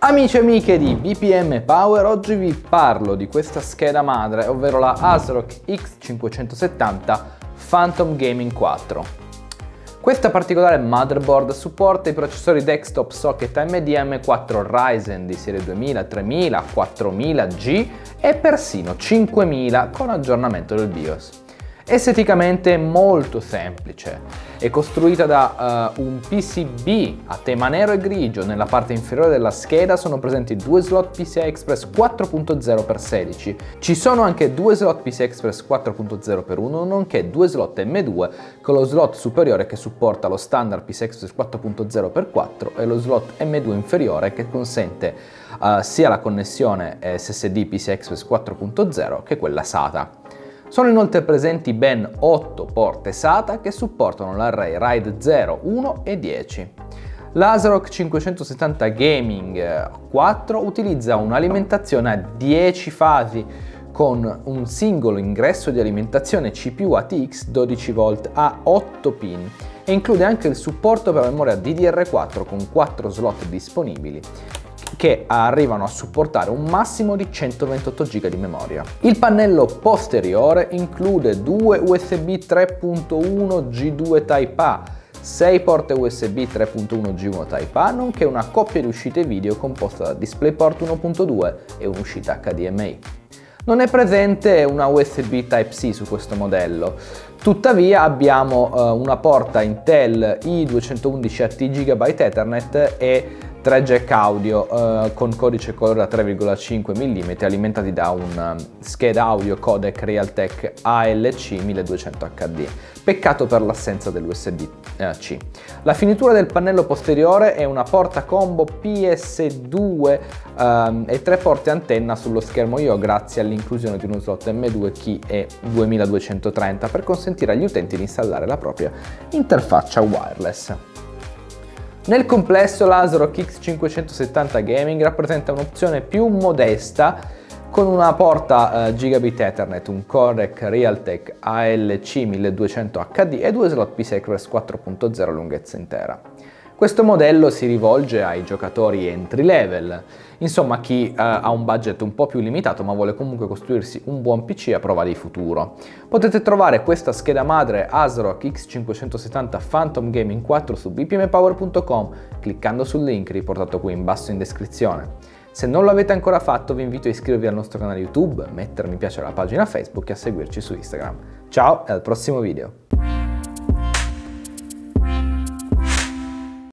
Amici e amiche di BPM Power, oggi vi parlo di questa scheda madre, ovvero la ASRock X570 Phantom Gaming 4. Questa particolare motherboard supporta i processori desktop socket AMD M4 Ryzen di serie 2000, 3000, 4000G e persino 5000 con aggiornamento del BIOS. Esteticamente molto semplice, è costruita da uh, un PCB a tema nero e grigio, nella parte inferiore della scheda sono presenti due slot PCI Express 4.0x16, ci sono anche due slot PCI Express 4.0x1 nonché due slot M2 con lo slot superiore che supporta lo standard PCI Express 4.0x4 e lo slot M2 inferiore che consente uh, sia la connessione SSD PCI Express 4.0 che quella SATA. Sono inoltre presenti ben 8 porte SATA che supportano l'array RAID 0, 1 e 10. L'ASRock 570 Gaming 4 utilizza un'alimentazione a 10 fasi con un singolo ingresso di alimentazione CPU ATX 12V a 8 pin e include anche il supporto per memoria DDR4 con 4 slot disponibili che arrivano a supportare un massimo di 128 GB di memoria. Il pannello posteriore include due USB 3.1 G2 Type-A 6 porte USB 3.1 G1 Type-A, nonché una coppia di uscite video composta da DisplayPort 1.2 e un'uscita HDMI. Non è presente una USB Type-C su questo modello, tuttavia abbiamo uh, una porta Intel i211 AT GB Ethernet e 3 jack audio uh, con codice colore a 3,5 mm alimentati da un um, scheda audio codec Realtek ALC 1200 HD. Peccato per l'assenza dell'USB-C. La finitura del pannello posteriore è una porta combo PS2 um, e tre porte antenna sullo schermo IO grazie all'inclusione di uno slot M2 Key e 2230 per consentire agli utenti di installare la propria interfaccia wireless. Nel complesso l'Asrock X570 Gaming rappresenta un'opzione più modesta con una porta eh, gigabit Ethernet, un codec Realtek ALC 1200 HD e due slot PCI Express 4.0 lunghezza intera. Questo modello si rivolge ai giocatori entry level, insomma chi eh, ha un budget un po' più limitato ma vuole comunque costruirsi un buon PC a prova di futuro. Potete trovare questa scheda madre ASRock X570 Phantom Gaming 4 su bpmpower.com cliccando sul link riportato qui in basso in descrizione. Se non l'avete ancora fatto vi invito a iscrivervi al nostro canale YouTube, mettere mi piace alla pagina Facebook e a seguirci su Instagram. Ciao e al prossimo video!